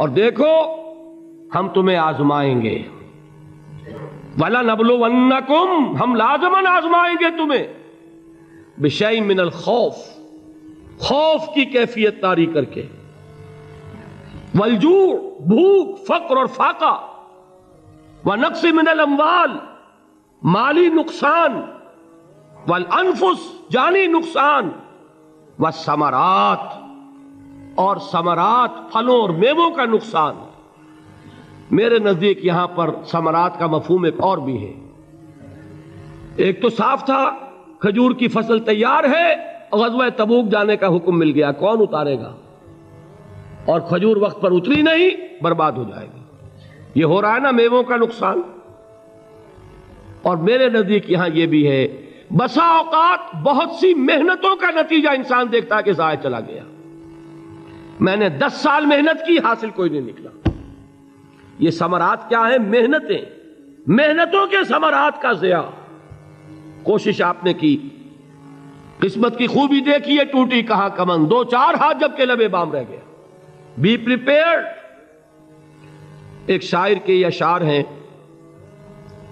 और देखो, हम तुम्हें आजमाएँगे। वाला नबलो वन्नकुम हम लाजमन आजमाएँगे तुम्हें। बिशई मिनल खौफ खौफ की कैफियत तारी करके। वलजू भूख, फक्र और फाका। व नक्स मिनल अमवाल, माली नुकसान। वल अनफुस, जानी नुकसान। व समरात। और समरात फलों और मेवों का नुकसान। मेरे नज़दीक यहाँ पर समरात का मफहूम एक और भी है। एक तो साफ़ था, खजूर की फ़सल तैयार है, गजवा तबूक जाने का हुक्म मिल गया, कौन उतारेगा? और खजूर वक्त पर उतरी नहीं, बर्बाद हो जाएगी। ये हो रहा है ना मेवों का नुकसान। और मेरे नज़दीक यहाँ यह भी है, बसा औकात बहुत सी मेहनतों का नतीजा इंसान देखता है कि जाय चला गया। मैंने दस साल मेहनत की, हासिल कोई नहीं निकला। ये समरात क्या है? मेहनतें। मेहनतों के समरात का जया। कोशिश आपने की। किस्मत की खूबी देखी है टूटी कहा कमन दो चार हाथ जब के लबे बाम रह गया। बी प्रिपेयर्ड एक शायर के ये अशार हैं।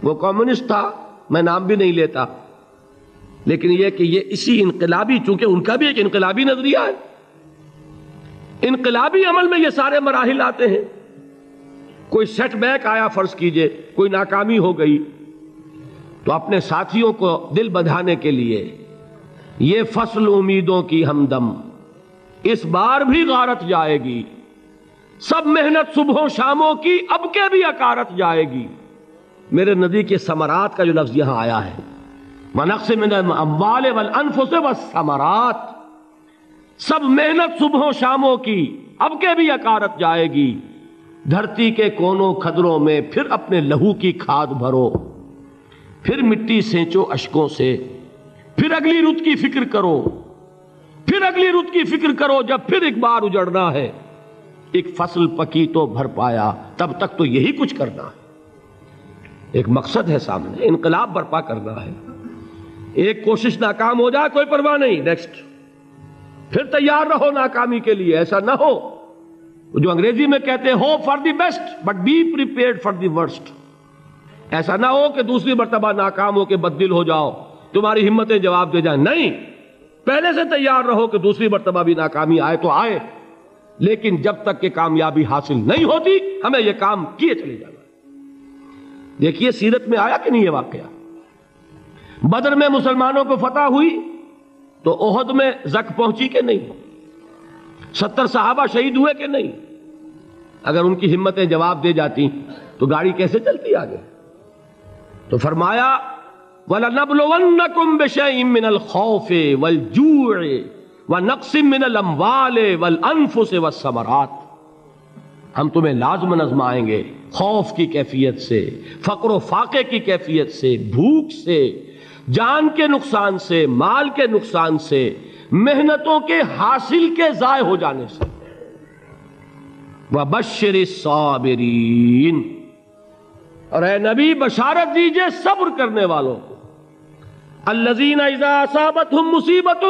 वो कम्युनिस्ट था, मैं नाम भी नहीं लेता। लेकिन यह कि ये इसी इनकलाबी, चूँकि उनका भी एक इनकलाबी नज़रिया है। इनकलाबी अमल में ये सारे मराहल आते हैं। कोई सेटबैक आया, फ़र्ज़ कीजिए, कोई नाकामी हो गई तो अपने साथियों को दिल बधाने के लिए ये फ़सल उम्मीदों की हमदम, इस बार भी गारत जाएगी। सब मेहनत सुबह शामों की, अब के भी अकारत जाएगी। मेरे नदी के समरात का जो लफ्ज यहाँ आया है मनक्स मिन अम्बाल वल अनफुस समरात सब मेहनत सुबह शामों की, अब के भी अकारत जाएगी। धरती के कोनों खदरों में फिर अपने लहू की खाद भरो। फिर मिट्टी सेंचो अशकों से, फिर अगली रुत की फ़िक्र करो। फिर अगली रुत की फ़िक्र करो जब फिर एक बार उजड़ना है। एक फ़सल पकी तो भर पाया, तब तक तो यही कुछ करना है। एक मकसद है सामने, इनकलाब बर्पा करना है। एक कोशिश नाकाम हो जाए, कोई परवाह नहीं। नेक्स्ट फिर तैयार रहो नाकामी के लिए, ऐसा ना हो। जो अंग्रेज़ी में कहते हैं for the best, but be prepared for the worst. ऐसा ना हो कि दूसरी मरतबा नाकाम हो के बददिल हो जाओ। तुम्हारी हिम्मतें जवाब दे जाए। नहीं, पहले से तैयार रहो कि दूसरी मरतबा भी नाकामी आए तो आए। लेकिन जब तक के कामयाबी हासिल नहीं होती, हमें यह काम किए चले जाना देखिए, सीरत में आया कि नहीं ये वाकया? बदर में मुसलमानों को फतह हुई तो ओहद में जक पहुँची के नहीं? सत्तर साहबा शहीद हुए कि नहीं? अगर उनकी हिम्मतें जवाब दे जाती तो गाड़ी कैसे चलती आगे? तो फरमाया वला बिशैइन मिनल खौफे वल जूए व नक्सिम मिनल अमवाले वल अनफुस व समरात. हम तुम्हें लाजमन आजमाएँगे खौफ की कैफियत से, फक्र फाके की कैफियत से, भूख से जान के नुकसान से, माल के नुकसान से, मेहनतों के हासिल के जाय हो जाने से। बशर साबरीन। और नबी, बशारत दीजिए सब्र करने वालों को। अल्लजीन असाबत हम मुसीबत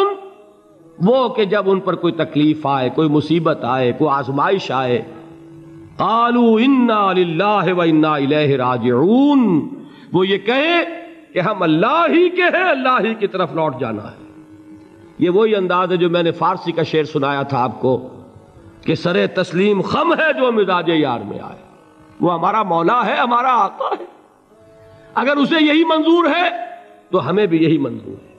वो कि जब उन पर कोई तकलीफ़ आए, कोई मुसीबत आए, कोई आजमाइश आए आलू इन्ना व इन्ना राजिऊन। वो ये कहे कि हम अल्लाह ही के हैं, अल्लाह ही की तरफ़ लौट जाना है। ये वही अंदाज है जो मैंने फारसी का शेर सुनाया था आपको, कि सरे तस्लीम खम है जो मिजाज यार में आए। वो हमारा मौला है, हमारा आका है। अगर उसे यही मंजूर है तो हमें भी यही मंजूर है।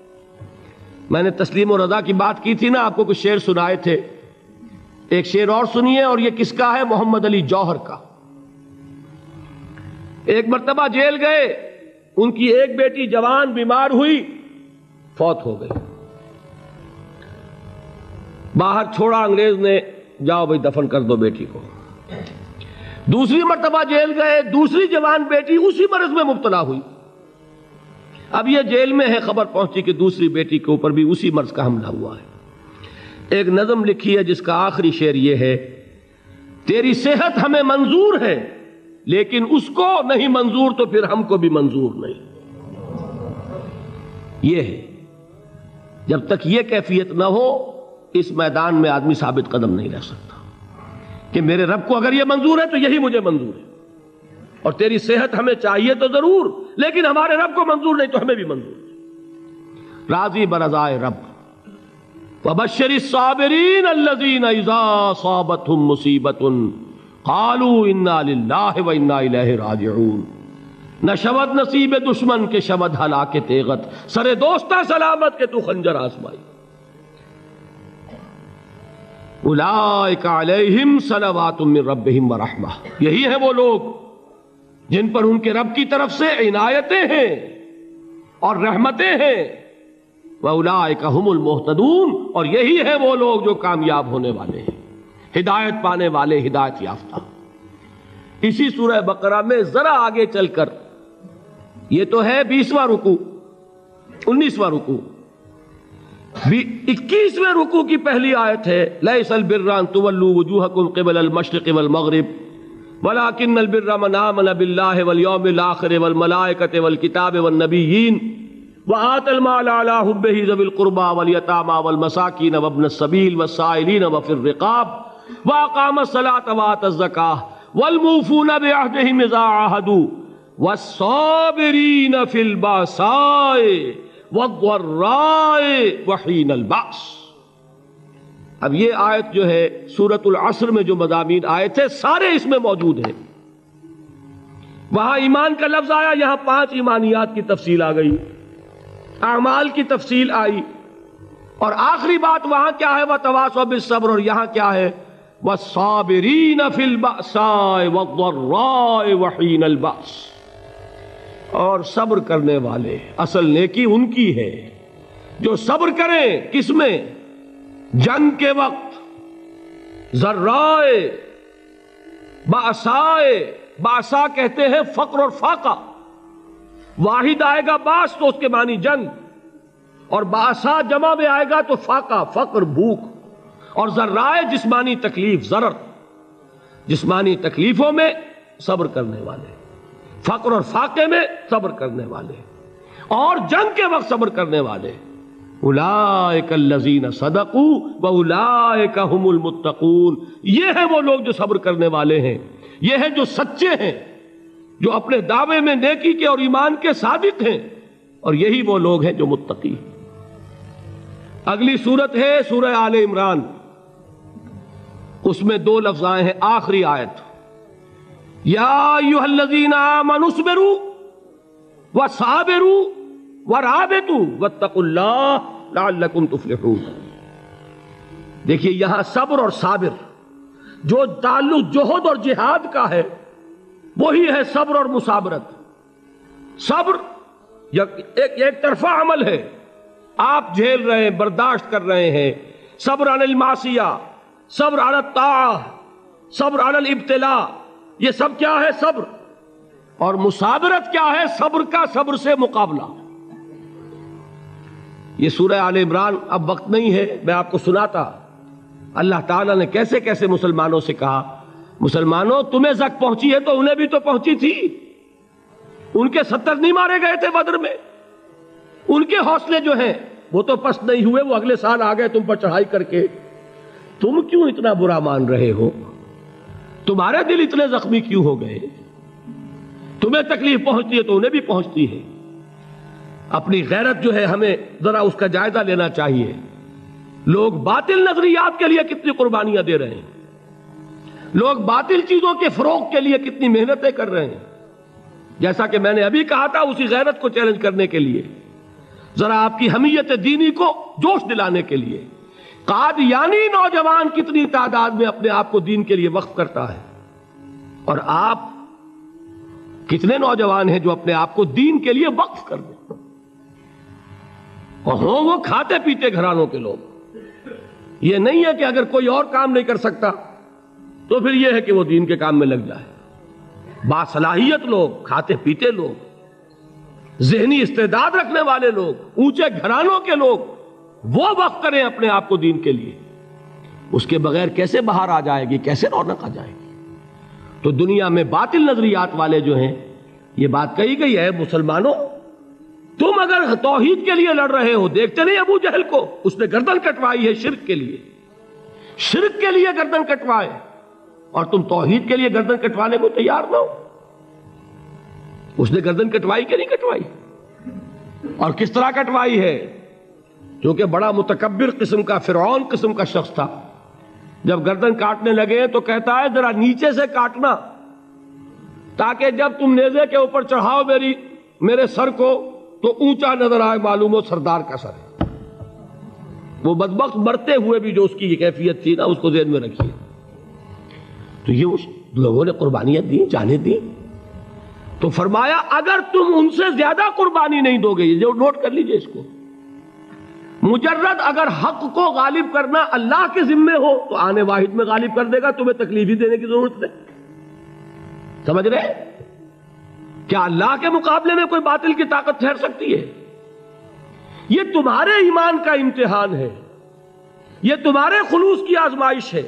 मैंने तस्लीम और रजा की बात की थी ना, आपको कुछ शेर सुनाए थे। एक शेर और सुनिए, और ये किसका है? मोहम्मद अली जौहर का। एक मरतबा जेल गए उनकी एक बेटी जवान बीमार हुई, फौत हो गई। बाहर छोड़ा अंग्रेज़ ने, जाओ भाई दफन कर दो बेटी को। दूसरी मरतबा जेल गए, दूसरी जवान बेटी उसी मर्ज में मुबतला हुई। अब यह जेल में है खबर पहुँची कि दूसरी बेटी के ऊपर भी उसी मर्ज का हमला हुआ है। एक नज़म लिखी है जिसका आखिरी शेर यह है, तेरी सेहत हमें मंजूर है लेकिन उसको नहीं मंजूर तो फिर हमको भी मंजूर नहीं। यह है। जब तक यह कैफियत ना हो, इस मैदान में आदमी साबित कदम नहीं रह सकता। कि मेरे रब को अगर ये मंजूर है तो यही मुझे मंजूर है। और तेरी सेहत हमें चाहिए तो ज़रूर, लेकिन हमारे रब को मंजूर नहीं तो हमें भी मंजूर राज़ी बरजाए रब। वबशरी साबरीन अल्लजीन मुसीबतुन। कालू इन्ना न शबद नसीब दुश्मन के, शबद हला के तेगत। सरे दोस्ता सलामत के, तू खंजर आसमाई रहमा। यही है वो लोग, जिन पर उनके रब की तरफ़ से इनायतें हैं और रहमतें हैं। वह उलाकहुमुल मोहतदून, और यही है वो लोग जो कामयाब होने वाले हैं। हिदायत पाने वाले हिदायत याफ्ता। इसी सूरह बकरा में जरा आगे चलकर, ये तो है बीसवां रुकू, उन्नीसवां रुकू। इक्कीसवें रुकू की पहली आयत है, लैसल बिर्रान तुवल्लू वजूहकुम क़िबल अल मशरिक़ वल मगरिब, वलाकिन अल बिर्रा मन आमन बिल्लाहि वल यौमिल आखिर वल मलाइकति वल किताब वन नबिय्यीन व आतल माल अला हुब्बिही ज़विल कुर्बा वल यतामा वल मसाकीन व इब्न सबील व साइलीन व फिर रिकाब। व अकाम सलात व आत ज़काह वल मूफून बिअहदिहिम इज़ा आहदू व साबिरीन फिल बासाए वर्राए वहीन अलबास अब ये आयत जो है सूरतुल असर में जो मजामीन आए थे सारे इसमें मौजूद हैं वहाँ ईमान का लफ्ज आया यहाँ पाँच ईमानियात की तफसील आ गई अमाल की तफसील आई और आखिरी बात वहाँ क्या है वह तवासब सब्र और यहाँ क्या है वह साबरीन फिल बासाए वर्राए वहीन अलबास और सब्र करने वाले, असल नेकी उनकी है, जो सब्र करें किसमें? जंग के वक्त, जर्राए बासाए बासा कहते हैं फक्र और फाका। वाहिद आएगा बास तो उसके मानी जंग, और बासा जमा में आएगा तो फाका, फक्र, भूख। और जर्राए जिस्मानी तकलीफ़, जरर। जिस्मानी तकलीफों में सब्र करने वाले। फक्र और फाके में सब्र करने वाले। और जंग के वक्त सब्र करने वाले। उलाजीन सदकू व उलाकहुमुल मुत्तकून। ये है वो लोग जो सब्र करने वाले हैं। ये है जो सच्चे हैं। जो अपने दावे में नेकी के और ईमान के साबित हैं। और यही वो लोग हैं जो मुत्तकी अगली सूरत है, सूरह आले इमरान। उसमें दो लफ्ज आए हैं, आखिरी आयत। याजीना मनुस्बरू व साबरू व राबेतू व तकुल्लाकुम तुफलिहून। देखिए, यहाँ सब्र और साबिर, जो ताल्लुक जोहद और जिहाद का है, वही है सब्र और मुसाबरत। सब्र एक एक तरफा अमल है। आप झेल रहे हैं, बर्दाश्त कर रहे हैं। सब्र अनिल मासिया सब्र अनता सब्र इब्तला। ये सब क्या है सब्र? और मुसाबरत क्या है सब्र का सब्र से मुकाबला? ये सूरह आल इमरान अब वक्त नहीं है, मैं आपको सुनाता। अल्लाह ताला ने कैसे कैसे मुसलमानों से कहा, मुसलमानों, तुम्हें जक पहुँची है तो उन्हें भी तो पहुँची थी। उनके सत्तर नहीं मारे गए थे बद्र में। उनके हौसले जो हैं, वो तो पस्त नहीं हुए, वो अगले साल आ गए तुम पर चढ़ाई करके। तुम क्यों इतना बुरा मान रहे हो? तुम्हारे दिल इतने जख्मी क्यों हो गए? तुम्हें तकलीफ़ पहुँचती है तो उन्हें भी पहुँचती है। अपनी गैरत जो है हमें जरा उसका जायजा लेना चाहिए। लोग बातिल नजरियात के लिए कितनी कुर्बानियाँ दे रहे हैं। लोग बातिल चीज़ों के फरोग के लिए कितनी मेहनतें कर रहे हैं। जैसा कि मैंने अभी कहा था, उसी गैरत को चैलेंज करने के लिए। जरा आपकी हमीयत दीनी को जोश दिलाने के लिए। कादियानी नौजवान कितनी तादाद में अपने आप को दीन के लिए वक्फ करता है? और आप कितने नौजवान हैं जो अपने आप को दीन के लिए वक्फ कर दें? और हो, वो खाते पीते घरानों के लोग। ये नहीं है कि अगर कोई और काम नहीं कर सकता तो फिर यह है कि वो दीन के काम में लग जाए। बासलाहियत लोग, खाते पीते लोग, जहनी इस्तेदाद रखने वाले लोग, ऊँचे घरानों के लोग वो वक्त करें अपने आप को दीन के लिए। उसके बगैर कैसे बाहर आ जाएगी, कैसे रौनक आ जाएगी? तो दुनिया में बातिल नजरियात वाले जो हैं, ये बात कही गई है, मुसलमानों, तुम अगर तोहीद के लिए लड़ रहे हो, देखते नहीं अबू जहल को, उसने गर्दन कटवाई है शिरक के लिए। शिरक के लिए गर्दन कटवाए, और तुम तोहीद के लिए गर्दन कटवाने को तैयार ना हो। उसने गर्दन कटवाई कि नहीं कटवाई? और किस तरह कटवाई है? क्योंकि बड़ा मुतकबिर किस्म का, फिरौन किस्म का शख्स था। जब गर्दन काटने लगे तो कहता है, जरा नीचे से काटना, ताकि जब तुम नेजे के ऊपर चढ़ाओ मेरी, मेरे सर को तो ऊँचा नज़र आए मालूम हो सरदार का सर है। वो बदबक मरते हुए भी जो उसकी ये कैफियत थी ना, उसको जेन में रखिए। तो ये उस लोगों ने कुर्बानियाँ दी, जाने दी। तो फरमाया, अगर तुम उनसे ज़्यादा कुर्बानी नहीं दोगे जो नोट कर लीजिए इसको मुजर्रद अगर हक को गालिब करना अल्लाह के जिम्मे हो तो आने वाहिद में गालिब कर देगा, तुम्हें तकलीफ़ ही देने की ज़रूरत नहीं समझ रहे? क्या अल्लाह के मुकाबले में कोई बातिल की ताकत ठहर सकती है? यह तुम्हारे ईमान का इम्तिहान है। यह तुम्हारे खुलूस की आजमाइश है।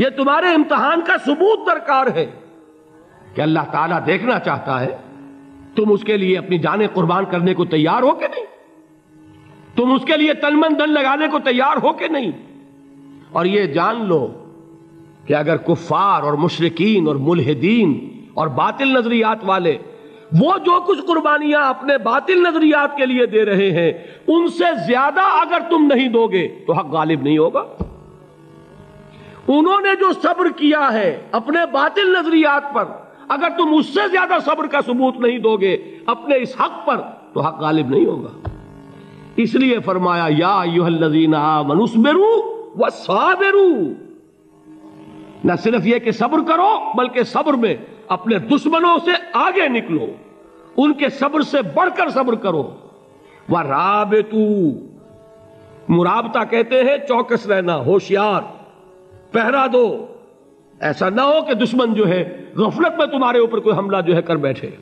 यह तुम्हारे इम्तिहान का सबूत दरकार है। कि अल्लाह ताला देखना चाहता है? तुम उसके लिए अपनी जाने कुर्बान करने को तैयार हो कि तुम उसके लिए तलमन दल लगाने को तैयार हो कि नहीं? और ये जान लो कि अगर कुफार और मुशरकिन और मुलहदीन और बातिल नजरियात वाले, वो जो कुछ कुर्बानियाँ अपने बातिल नजरियात के लिए दे रहे हैं, उनसे ज़्यादा अगर तुम नहीं दोगे तो हक गालिब नहीं होगा। उन्होंने जो सब्र किया है अपने बातिल नजरियात पर, अगर तुम उससे ज़्यादा सब्र का सबूत नहीं दोगे, अपने इस हक पर तो हक गालिब नहीं होगा। इसलिए फरमाया, या युहल्लजीना मनुस्बेरू व साबेरू। न सिर्फ़ यह कि सब्र करो, बल्कि सब्र में अपने दुश्मनों से आगे निकलो। उनके सब्र से बढ़कर सब्र करो। वह राबेतू। मुराबता कहते हैं, चौकस रहना, होशियार। पहरा दो। ऐसा ना हो कि दुश्मन जो है, गफलत में तुम्हारे ऊपर कोई हमला जो है कर बैठे।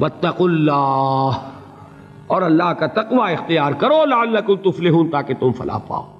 बत्तकुल्ला और अल्लाह का तकवा इख्तियार करो लाल तुफले ताकि तुम फला पाओ।